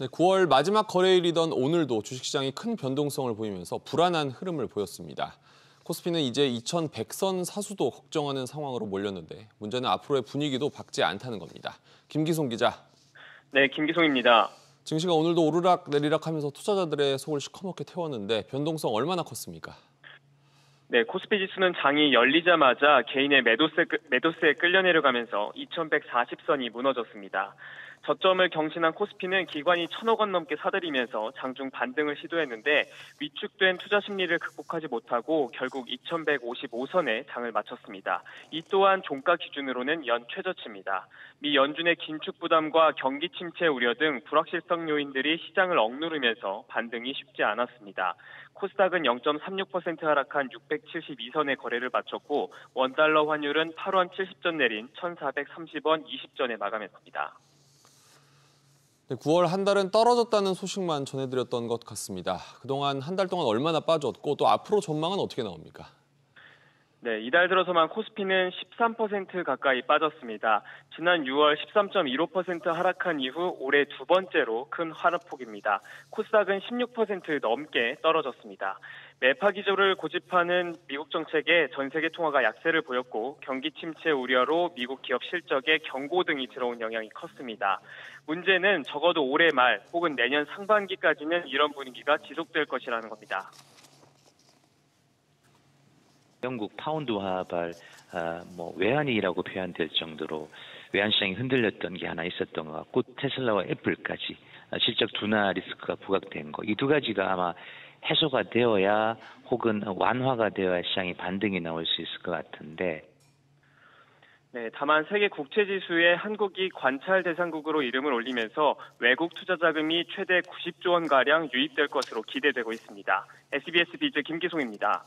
네, 9월 마지막 거래일이던 오늘도 주식시장이 큰 변동성을 보이면서 불안한 흐름을 보였습니다. 코스피는 이제 2100선 사수도 걱정하는 상황으로 몰렸는데 문제는 앞으로의 분위기도 밝지 않다는 겁니다. 김기송 기자. 네, 김기송입니다. 증시가 오늘도 오르락 내리락 하면서 투자자들의 속을 시커멓게 태웠는데 변동성 얼마나 컸습니까? 네, 코스피 지수는 장이 열리자마자 개인의 매도세, 매도세에 끌려 내려가면서 2140선이 무너졌습니다. 저점을 경신한 코스피는 기관이 천억 원 넘게 사들이면서 장중 반등을 시도했는데 위축된 투자 심리를 극복하지 못하고 결국 2155선에 장을 마쳤습니다. 이 또한 종가 기준으로는 연 최저치입니다. 미 연준의 긴축 부담과 경기 침체 우려 등 불확실성 요인들이 시장을 억누르면서 반등이 쉽지 않았습니다. 코스닥은 0.36% 하락한 672선의 거래를 마쳤고 원달러 환율은 8원 70전 내린 1,430원 20전에 마감했습니다. 9월 한 달은 떨어졌다는 소식만 전해드렸던 것 같습니다. 그동안 한 달 동안 얼마나 빠졌고 또 앞으로 전망은 어떻게 나옵니까? 네, 이달 들어서만 코스피는 13% 가까이 빠졌습니다. 지난 6월 13.15% 하락한 이후 올해 두 번째로 큰 하락폭입니다. 코스닥은 16% 넘게 떨어졌습니다. 매파 기조를 고집하는 미국 정책에 전 세계 통화가 약세를 보였고 경기 침체 우려로 미국 기업 실적에 경고 등이 들어온 영향이 컸습니다. 문제는 적어도 올해 말 혹은 내년 상반기까지는 이런 분위기가 지속될 것이라는 겁니다. 영국 파운드화발 아, 뭐 외환위기라고 표현될 정도로 외환 시장이 흔들렸던 게 하나 있었던 것 같고 테슬라와 애플까지 실적 둔화 리스크가 부각된 거 이 두 가지가 아마 해소가 되어야 혹은 완화가 되어야 시장이 반등이 나올 수 있을 것 같은데 네, 다만 세계 국채 지수에 한국이 관찰 대상국으로 이름을 올리면서 외국 투자 자금이 최대 90조 원 가량 유입될 것으로 기대되고 있습니다. SBS 비즈 김기송입니다.